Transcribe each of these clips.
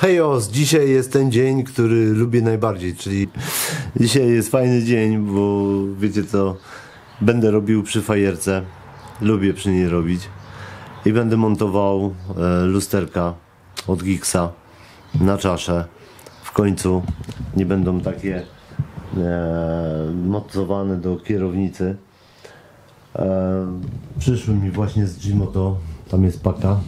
Hejos, dzisiaj jest ten dzień, który lubię najbardziej, czyli dzisiaj jest fajny dzień, bo wiecie co, będę robił przy fajerce, lubię przy niej robić i będę montował e, lusterka od Giggsa na czaszę. W końcu nie będą takie e, mocowane do kierownicy. E, przyszły mi właśnie z Gimoto, tam jest paka.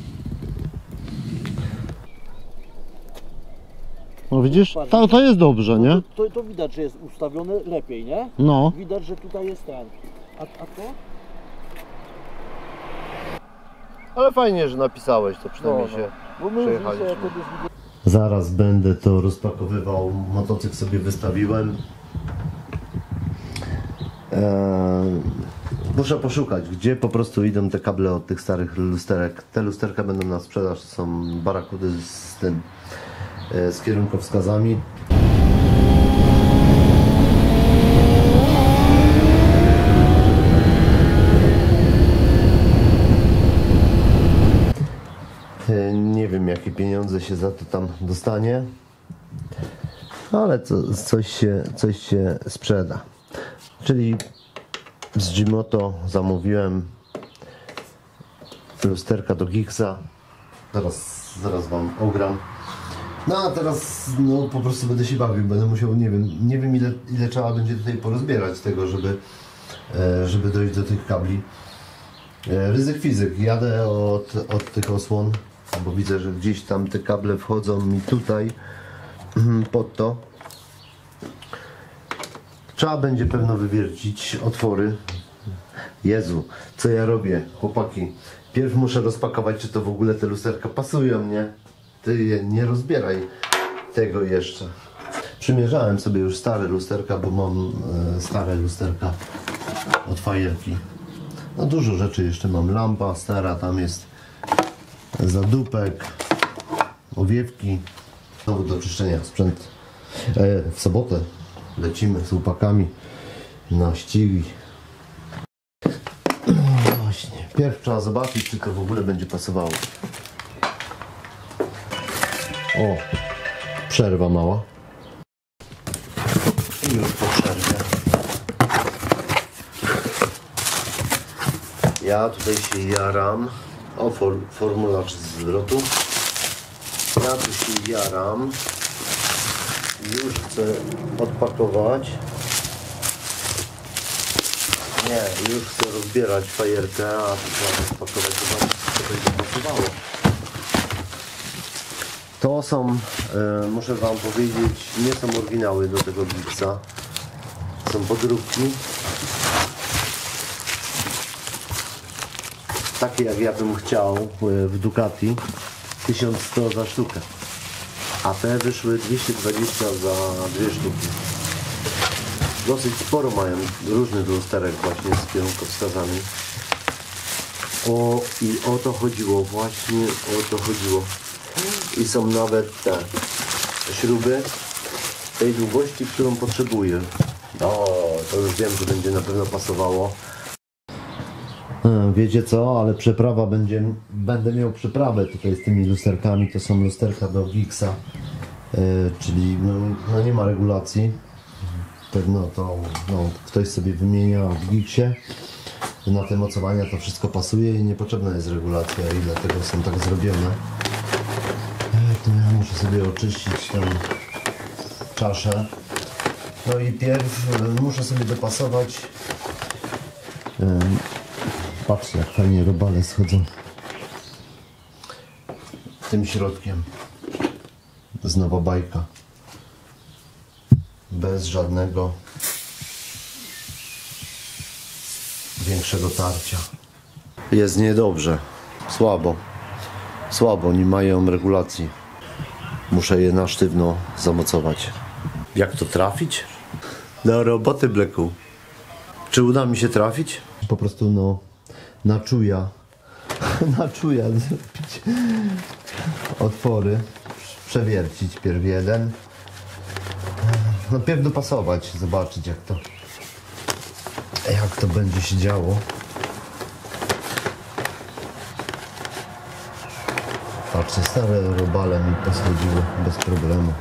No widzisz, to, to jest dobrze, nie? To, to widać, że jest ustawione lepiej, nie? No. Widać, że tutaj jest ten. A, a to? Ale fajnie, że napisałeś to przynajmniej No, się. Bo my już Przejechaliśmy. dzisiaj Zaraz będę to rozpakowywał. Motocykl sobie wystawiłem. Eee, muszę poszukać, gdzie po prostu idą te kable od tych starych lusterek. Te lusterka będą na sprzedaż. To są barakudy z tym, z kierunkowskazami. E, Nie wiem, jakie pieniądze się za to tam dostanie, ale co, coś, się, coś się sprzeda. Czyli z Gimoto zamówiłem lusterka do Giggsa. Zaraz, zaraz Wam ogram. No a teraz no, po prostu będę się bawił. Będę musiał, nie wiem, nie wiem ile, ile trzeba będzie tutaj porozbierać tego, żeby, e, żeby dojść do tych kabli. E, Ryzyk fizyk. Jadę od, od tych osłon, bo widzę, że gdzieś tam te kable wchodzą mi tutaj pod to. Trzeba będzie pewno wywiercić otwory. Jezu, co ja robię, chłopaki? Pierw muszę rozpakować, czy to w ogóle te lusterka pasują, nie? Ty nie rozbieraj tego jeszcze. Przymierzałem sobie już stare lusterka, bo mam e, stare lusterka od fajerki. No dużo rzeczy jeszcze mam. Lampa stara, tam jest zadupek, owiewki. Znowu do czyszczenia sprzęt. E, w sobotę lecimy z chłopakami na ścigi. No właśnie. Pierw trzeba zobaczyć, czy to w ogóle będzie pasowało. O, przerwa mała. I już po przerwie. Ja tutaj się jaram. O, for, formularz zwrotu. Ja tu się jaram. Już chcę odpakować. Nie, już chcę rozbierać fajerkę, a trzeba zobaczyć, co będzie pasowało. To są, e, muszę Wam powiedzieć, nie są oryginały do tego Giggsa. Są podróbki. takie jak ja bym chciał e, w Ducati. 1100 za sztukę. A te wyszły 220 za dwie sztuki. Dosyć sporo mają. Różnych lusterek właśnie z kierunkowskazami. O i o to chodziło właśnie o to chodziło i są nawet te śruby tej długości, którą potrzebuję. No to już wiem, że będzie na pewno pasowało. E, Wiecie co, ale przeprawa będzie, będę miał przeprawę tutaj z tymi lusterkami, to są lusterka do Giggsa, e, czyli no, no nie ma regulacji, pewno to no, ktoś sobie wymienia w Giggsie, na te mocowania to wszystko pasuje i niepotrzebna jest regulacja i dlatego są tak zrobione. E, muszę sobie oczyścić tę czaszę. No i pierw e, muszę sobie dopasować Patrzcie, jak fajnie robale schodzą. Tym środkiem. Znowu bajka. Bez żadnego większego tarcia. Jest niedobrze. Słabo. Słabo, nie mają regulacji. Muszę je na sztywno zamocować. Jak to trafić? Do roboty, Bleku. Czy uda mi się trafić? Po prostu no na czuja, na czuja zrobić otwory, przewiercić pierw jeden, no pierw dopasować, zobaczyć jak to, jak to będzie się działo. Zobaczcie, stare robale mi poschodziły bez problemu.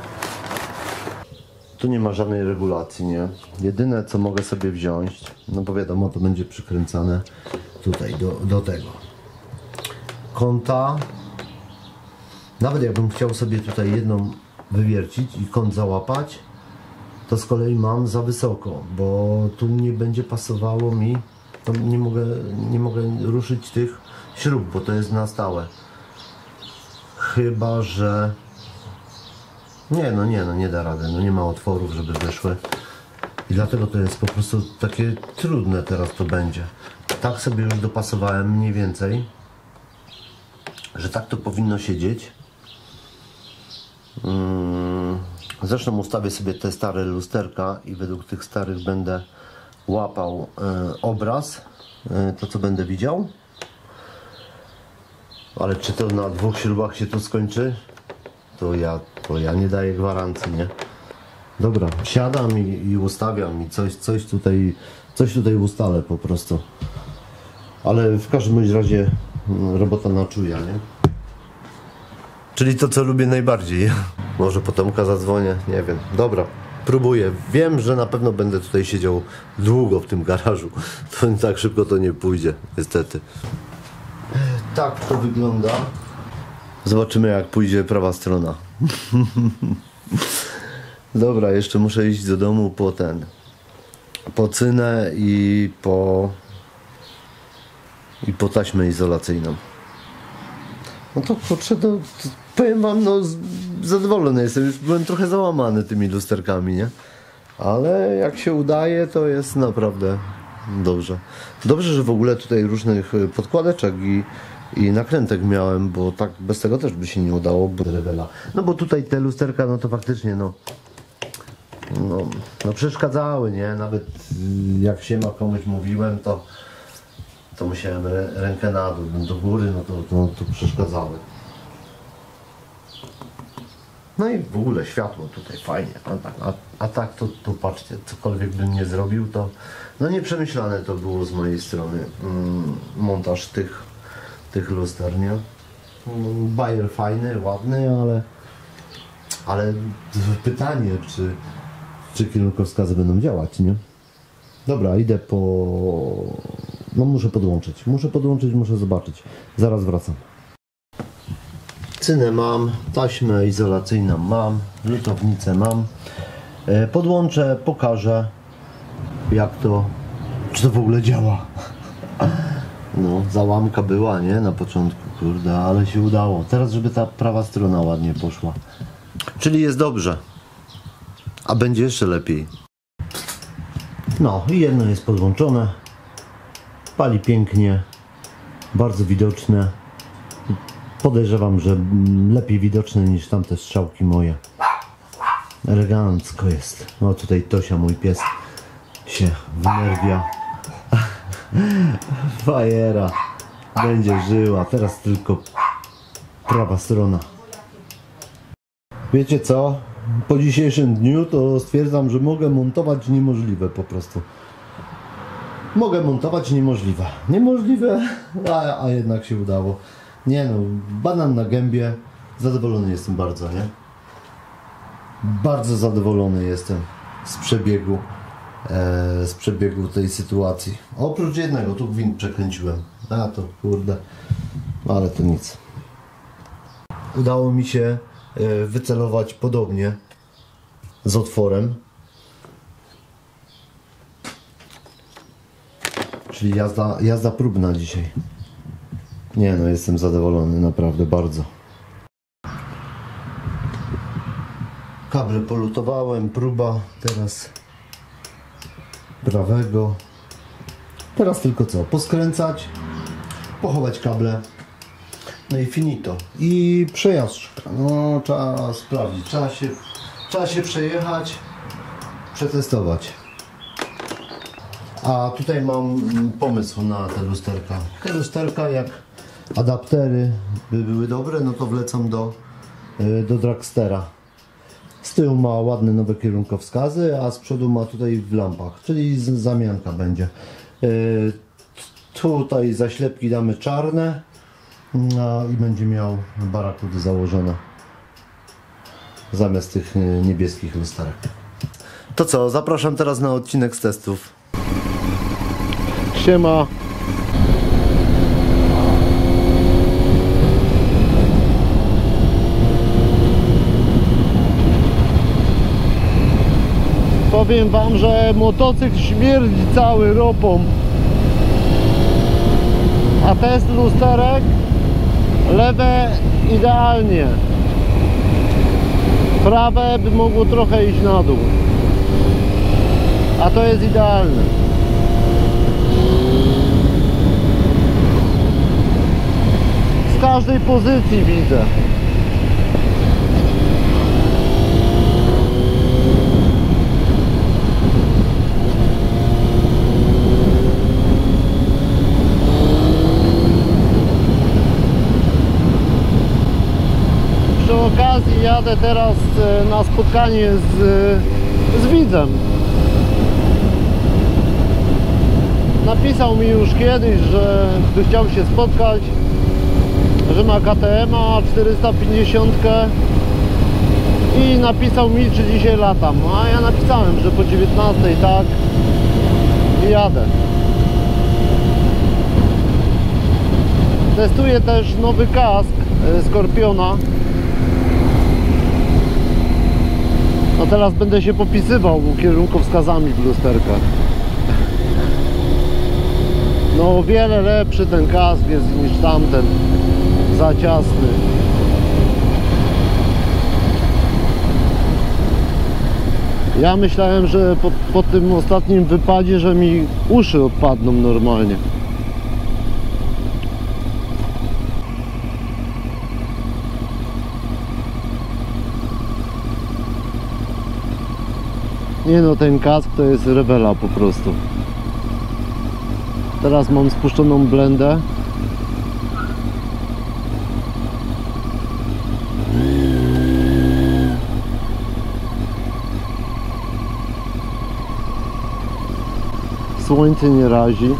Tu nie ma żadnej regulacji, nie? Jedyne co mogę sobie wziąć, no bo wiadomo, to będzie przykręcane tutaj do, do tego. Kąta. Nawet jakbym chciał sobie tutaj jedną wywiercić i kąt załapać, to z kolei mam za wysoko, bo tu nie będzie pasowało mi, to nie mogę, nie mogę ruszyć tych śrub, bo to jest na stałe. Chyba, że nie, no nie, no nie da rady, no nie ma otworów, żeby weszły. I dlatego to jest po prostu takie trudne teraz to będzie. Tak sobie już dopasowałem mniej więcej, że tak to powinno siedzieć. Mm, Zresztą ustawię sobie te stare lusterka i według tych starych będę łapał e, obraz, e, to co będę widział. Ale czy to na dwóch śrubach się to skończy? To ja, to ja nie daję gwarancji, nie? Dobra, siadam i, i ustawiam i coś, coś tutaj, coś tutaj ustalę po prostu. Ale w każdym razie mm, robota na czuja, nie? Czyli to, co lubię najbardziej. Może potomka zadzwonię, nie wiem. Dobra, próbuję. Wiem, że na pewno będę tutaj siedział długo w tym garażu. To tak szybko to nie pójdzie, niestety. Tak to wygląda. Zobaczymy, jak pójdzie prawa strona. Dobra, jeszcze muszę iść do domu po ten. Po cynę i po. i po taśmę izolacyjną. No to kurczę, to, to powiem wam, no zadowolony jestem. Już byłem trochę załamany tymi lusterkami, nie? Ale jak się udaje, to jest naprawdę dobrze. Dobrze, że w ogóle tutaj różnych podkładeczek i, i nakrętek miałem, bo tak bez tego też by się nie udało, bo rewela. No bo tutaj te lusterka, no to faktycznie, no no, no przeszkadzały, nie? Nawet jak się ma komuś mówiłem, to, to musiałem rę, rękę na dół, do góry, no to, to, to przeszkadzały. No i w ogóle światło tutaj fajnie, a tak, a, a tak to, to patrzcie, cokolwiek bym nie zrobił, to no nieprzemyślane to było z mojej strony mm, montaż tych, tych luster, nie? Fajny, ładny, ale ale pytanie, czy, czy kierunkowskazy będą działać, nie? Dobra, idę po... No muszę podłączyć. Muszę podłączyć, muszę zobaczyć. Zaraz wracam. Cynę mam, taśmę izolacyjną mam, lutownicę mam. E, Podłączę, pokażę jak to, czy to w ogóle działa. No, załamka była, nie? Na początku, kurde, ale się udało. Teraz, żeby ta prawa strona ładnie poszła. Czyli jest dobrze. A będzie jeszcze lepiej. No i jedno jest podłączone. Pali pięknie. Bardzo widoczne. Podejrzewam, że lepiej widoczne niż tamte strzałki moje. Elegancko jest. No tutaj Tosia, mój pies, się wnerwia. Fajera. Będzie żyła. Teraz tylko prawa strona. Wiecie co? Po dzisiejszym dniu to stwierdzam, że mogę montować niemożliwe po prostu. Mogę montować niemożliwe. Niemożliwe, a, a jednak się udało. Nie no, banan na gębie. Zadowolony jestem bardzo, nie? Bardzo zadowolony jestem z przebiegu, e, z przebiegu tej sytuacji. Oprócz jednego, tu gwint przekręciłem. A to kurde, ale to nic udało mi się e, wycelować podobnie z otworem. Czyli jazda, jazda próbna dzisiaj. Nie no, jestem zadowolony, naprawdę bardzo. Kable polutowałem, próba teraz prawego. Teraz tylko co? Poskręcać, pochować kable. No i finito. I przejażdżka. No trzeba sprawdzić. Trzeba się, trzeba się przejechać, przetestować. A tutaj mam pomysł na te lusterka. Te lusterka jak adaptery by były dobre, no to wlecam do, y, do dragstera. Z tyłu ma ładne nowe kierunkowskazy, a z przodu ma tutaj w lampach, czyli zamianka będzie. Y, Tutaj zaślepki damy czarne, No i będzie miał barakudy założone. Zamiast tych y, niebieskich lusterek. To co, zapraszam teraz na odcinek z testów. Siema. Powiem wam, że motocykl śmierdzi cały ropą. A test lusterek lewe idealnie. Prawe by mogło trochę iść na dół. A to jest idealne. Z każdej pozycji widzę. Okazji jadę teraz e, na spotkanie z, z widzem. Napisał mi już kiedyś, że chciał się spotkać, że ma KTM-a 450 i napisał mi, czy dzisiaj latam. A ja napisałem, że po 19 tak i jadę. Testuję też nowy kask e, Skorpiona. No teraz będę się popisywał kierunkowskazami w lusterkach. No o wiele lepszy ten kask jest niż tamten. Za ciasny. Ja myślałem, że po, po tym ostatnim wypadzie, że mi uszy odpadną normalnie. Nie no, ten kask to jest rewela po prostu. Teraz mam spuszczoną blendę. Słońce nie razi.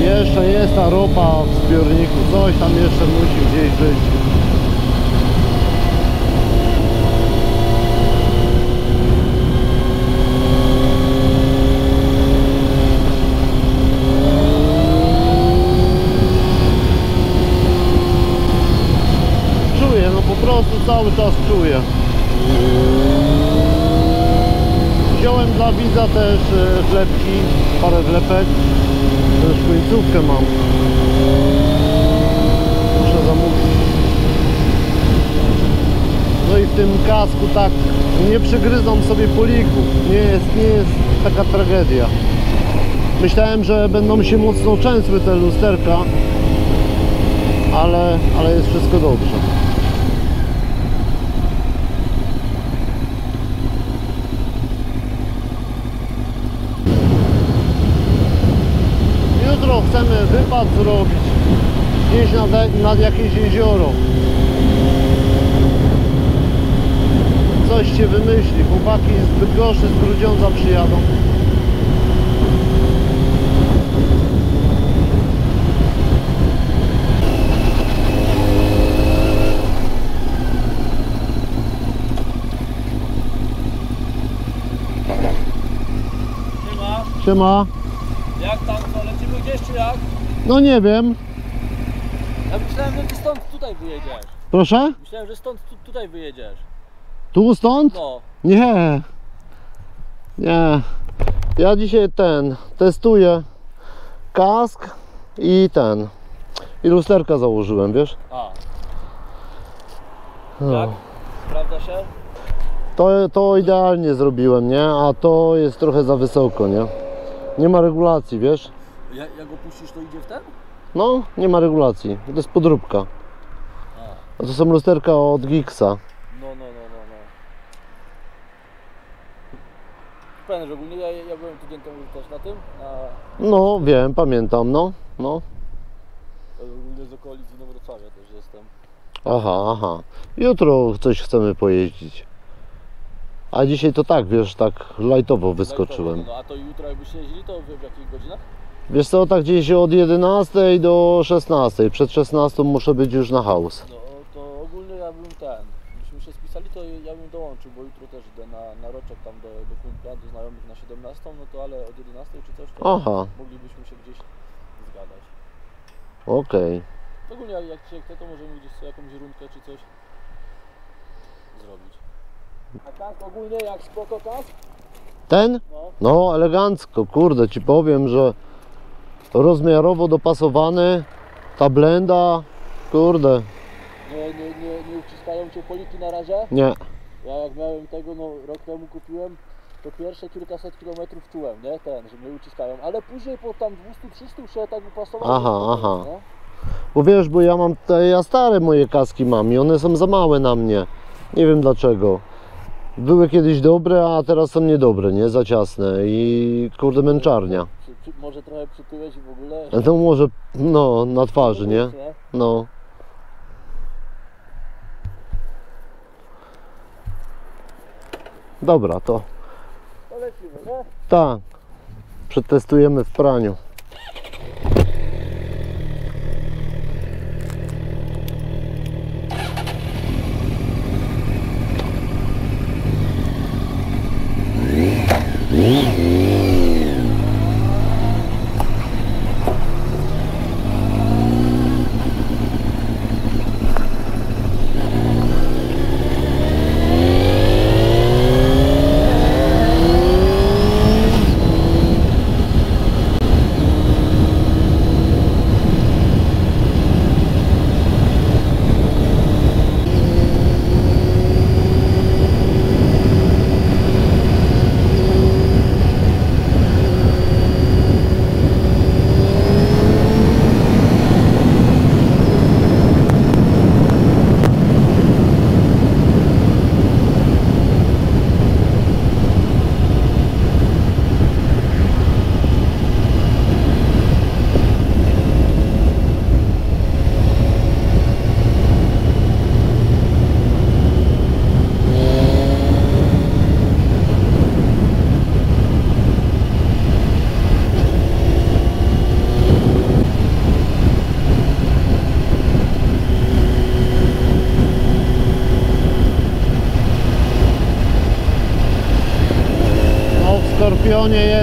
Jeszcze jest ta ropa w zbiorniku, coś tam jeszcze musi gdzieś być. Czuję, no po prostu cały czas czuję. Wziąłem dla widza też e, wlepki, parę wlepek. Też końcówkę mam. Muszę zamówić. No i w tym kasku tak nie przygryzą sobie polików. Nie jest, nie jest taka tragedia. Myślałem, że będą się mocno częsły te lusterka, ale, ale jest wszystko dobrze. Jutro chcemy wypad zrobić gdzieś nad, nad jakieś jezioro. Coś się wymyśli. Chłopaki z Bydgoszczy, z Grudziądza przyjadą. Nie ma. Siema. Jak tam, co, lecimy gdzieś czy jak? No nie wiem. Ja myślałem, że ty stąd tutaj wyjedziesz. Proszę? Myślałem, że stąd tu, tutaj wyjedziesz. Tu stąd? No. Nie. Nie. Ja dzisiaj ten testuję kask i ten. I lusterka założyłem, wiesz? A, No. jak? Sprawdza się? To, to idealnie zrobiłem, nie? A to jest trochę za wysoko, nie? Nie ma regulacji, wiesz? Ja, jak go puścisz, to idzie w ten? No, nie ma regulacji. To jest podróbka. A, to są lusterka od Giggsa. no, no, no, no, no. Pewnie, że ogólnie ja, ja byłem tydzień temu też na tym, na No, wiem, pamiętam, no. No, Ogólnie z okolic Inowrocławia też jestem. Aha, aha. Jutro coś chcemy pojeździć. A dzisiaj to tak, wiesz, tak lajtowo wyskoczyłem. No a to jutro jakbyście jeździli, to w jakich godzinach? Wiesz co, tak gdzieś od 11 do 16. Przed 16 muszę być już na house. No to ogólnie ja bym ten, byśmy się spisali, to ja bym dołączył, bo jutro też idę na, na roczek tam do, do kumpla, do znajomych na 17, no to ale od 11 czy coś, to Aha. moglibyśmy się gdzieś zgadać. Okej. Ogólnie jak, jak się chce, to możemy gdzieś sobie jakąś rundkę czy coś zrobić. A kask ogólnie jak spoko kask? Ten? No. No, elegancko, kurde, ci powiem, że rozmiarowo dopasowany, ta blenda, kurde, Nie, nie, nie, nie uciskają cię poliki na razie? nie, Ja jak miałem tego, no rok temu kupiłem, to pierwsze kilkaset kilometrów czułem, nie? Ten, że mnie uciskają, ale później po tam 200-300 już się tak upasowało. Aha, aha. nie? bo wiesz, bo ja mam, te, ja stare moje kaski mam i one są za małe na mnie, nie wiem dlaczego. Były kiedyś dobre, a teraz są niedobre, nie? Za ciasne i kurde męczarnia. Może trochę przytyłeś i w ogóle. No może, no, na twarzy, nie? No. Dobra, to To lecimy, nie? tak. Przetestujemy w praniu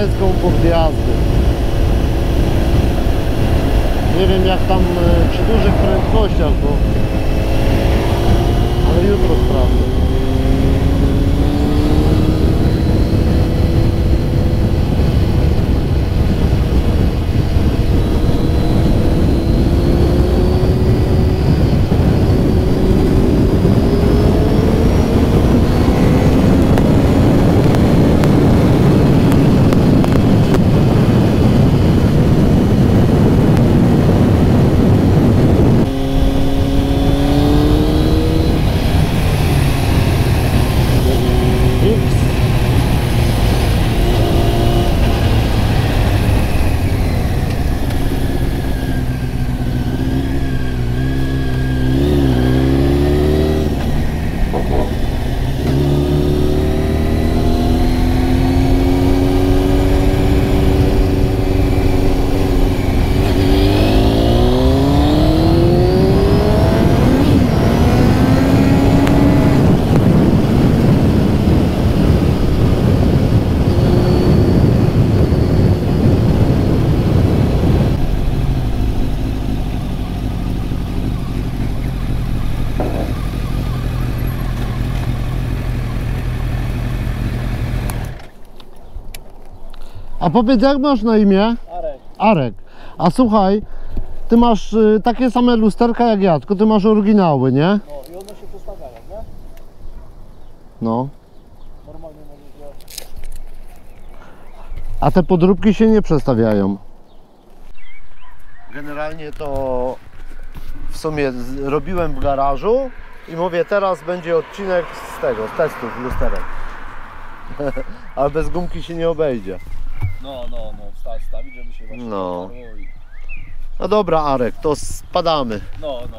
w Koło podjazdu. Nie wiem jak tam e, przy dużych prędkościach, bo... Ale jutro sprawdzę. A powiedz jak masz na imię? Arek, Arek. A słuchaj, ty masz y, takie same lusterka jak ja, tylko ty masz oryginały, nie? no i one się postawiają, nie? No. Normalnie możesz je... A te podróbki się nie przestawiają. Generalnie to w sumie robiłem w garażu i mówię teraz będzie odcinek z tego, z testów lusterek. Ale bez gumki się nie obejdzie. No, no, no, wsta- stawić, żeby się właśnie No. i... No dobra Arek, to spadamy. No, no.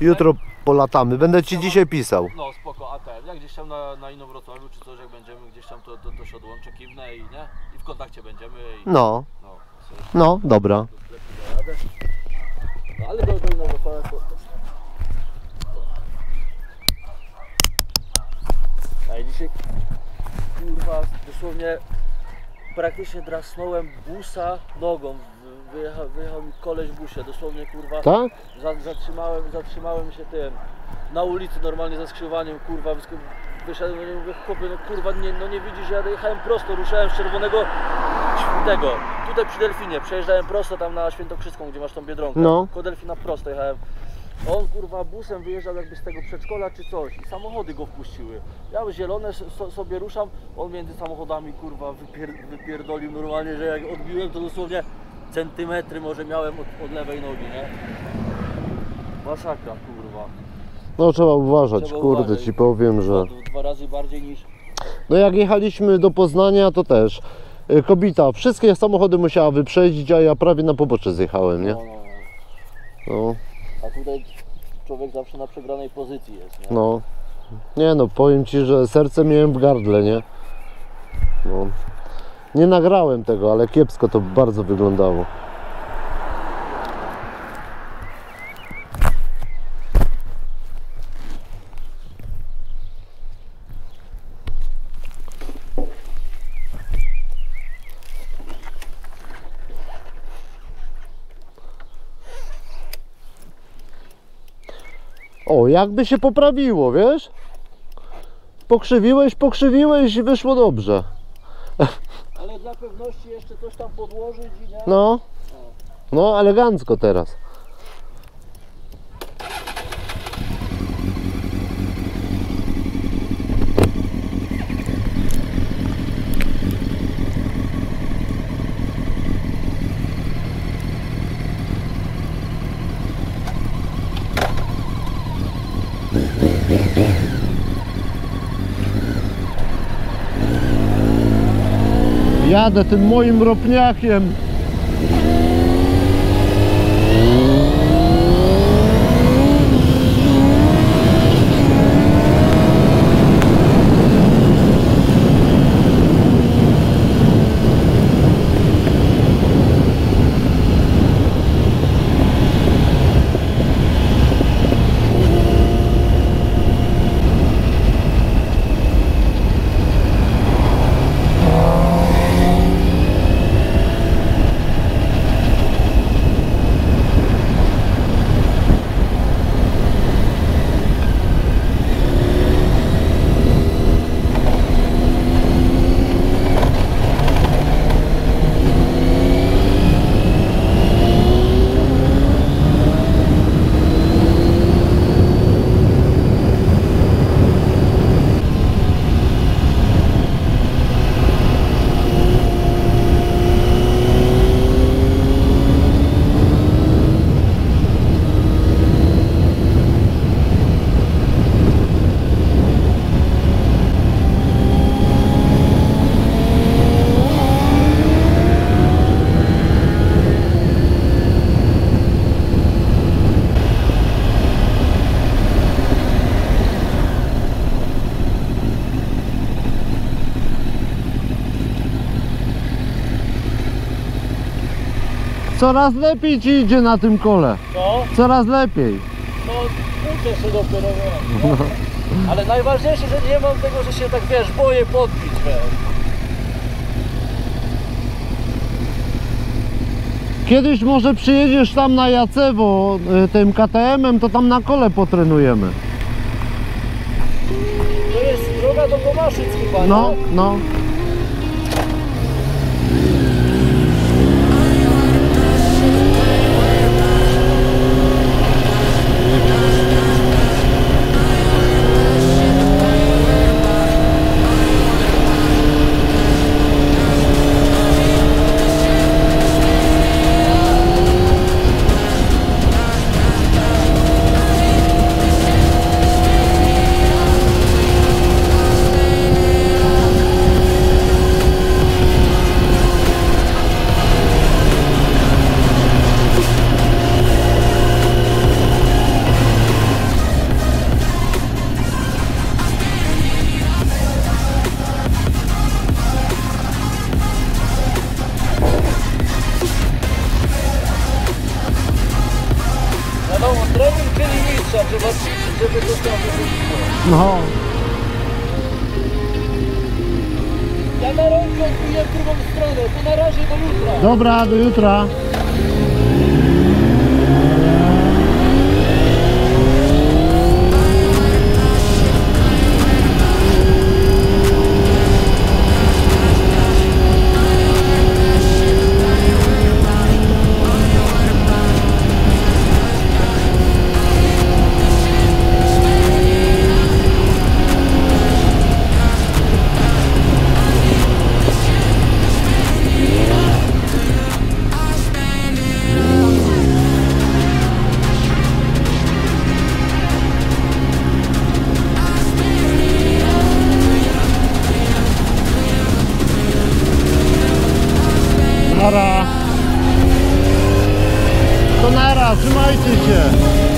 Jutro polatamy. Będę ci dzisiaj pisał. No spoko, a ten, jak gdzieś tam na, na Inowrocławiu czy coś, jak będziemy gdzieś tam, to, to, to się odłączę, kiwnę i nie? I w kontakcie będziemy i No, no, sobie no, dobra. lepiej. No ale do, do Inowrocławia to... to- A ja dzisiaj, kurwa, dosłownie praktycznie drasnąłem busa nogą. Wy- Wyjechał, wyjechał mi koleś w busie, dosłownie kurwa. Tak? Za- Zatrzymałem, zatrzymałem się tym na ulicy normalnie za skrzyżowaniem, kurwa, wyszedłem i mówię, chłopie, no kurwa, nie, no nie widzisz, ja jechałem prosto, ruszałem z czerwonego tego, tutaj przy Delfinie, przejeżdżałem prosto tam na Świętokrzyską, gdzie masz tą Biedronkę, No. koło Delfina prosto jechałem. On kurwa busem wyjeżdżał jakby z tego przedszkola czy coś i samochody go wpuściły. Ja zielone so, sobie ruszam, on między samochodami kurwa wypier, wypierdolił normalnie, że jak odbiłem to dosłownie centymetry może miałem od, od lewej nogi, nie? Masakra kurwa. No trzeba uważać, Trzeba kurde uważać. ci powiem, że... Dwa, razy bardziej niż... No jak jechaliśmy do Poznania to też. y, Kobita, wszystkie samochody musiała wyprzedzić, a ja prawie na pobocze zjechałem, nie? No, no, no. No, A tutaj człowiek zawsze na przegranej pozycji jest, nie? no. Nie no, powiem ci, że serce miałem w gardle, nie? No. Nie nagrałem tego, ale kiepsko to bardzo wyglądało. O, jakby się poprawiło, wiesz? Pokrzywiłeś, pokrzywiłeś i wyszło dobrze. Ale dla pewności jeszcze coś tam podłożyć i nie? No, no elegancko teraz. Jadę tym moim ropniakiem. Coraz lepiej ci idzie na tym kole. No, Coraz lepiej. no uczę się dopiero, no. Ale najważniejsze, że nie mam tego, że się tak, wiesz, boję podbić, wiesz. Kiedyś może przyjedziesz tam na Jacewo y, tym KTM-em, to tam na kole potrenujemy. To jest droga do Tomaszyc chyba, No, nie? no. Zrobił czyli mistrza, żeby, żeby to tam wybuchło. No. Ja na rąkę w drugą stronę, to na razie do jutra. Dobra, do jutra. Nara. To nara, trzymajcie się.